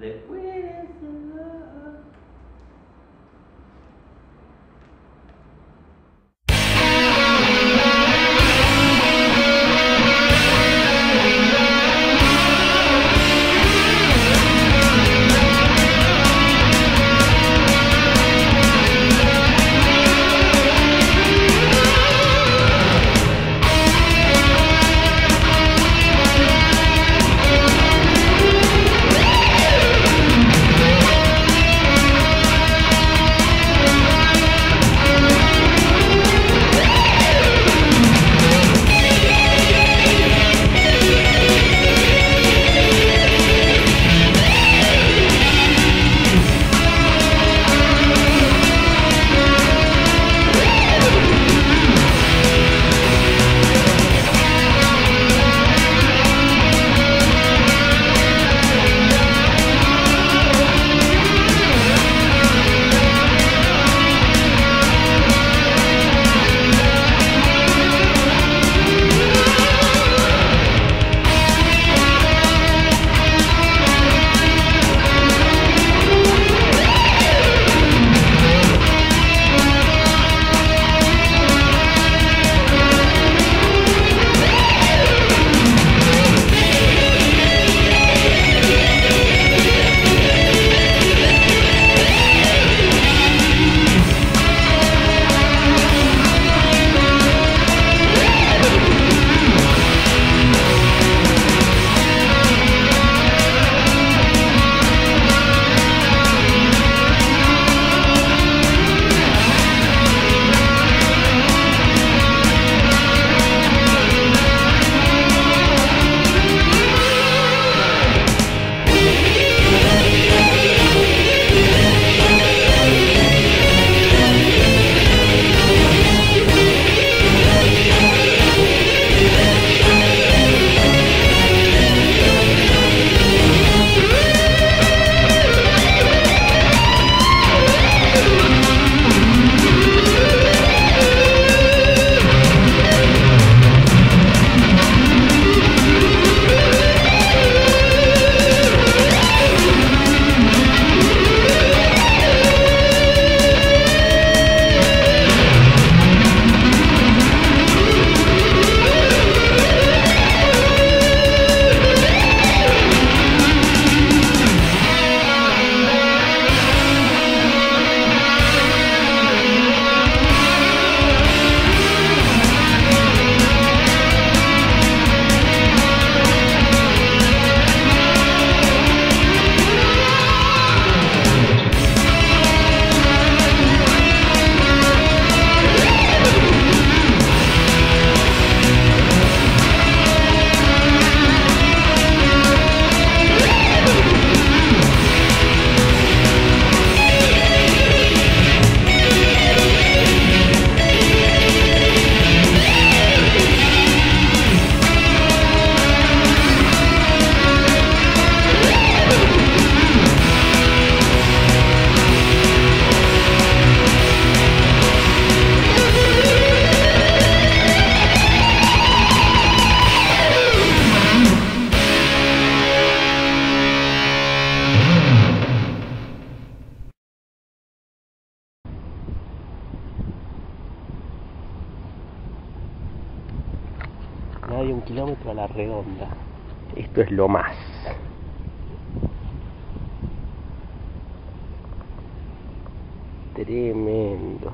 de hay un kilómetro a la redonda. Esto es lo más. Tremendo.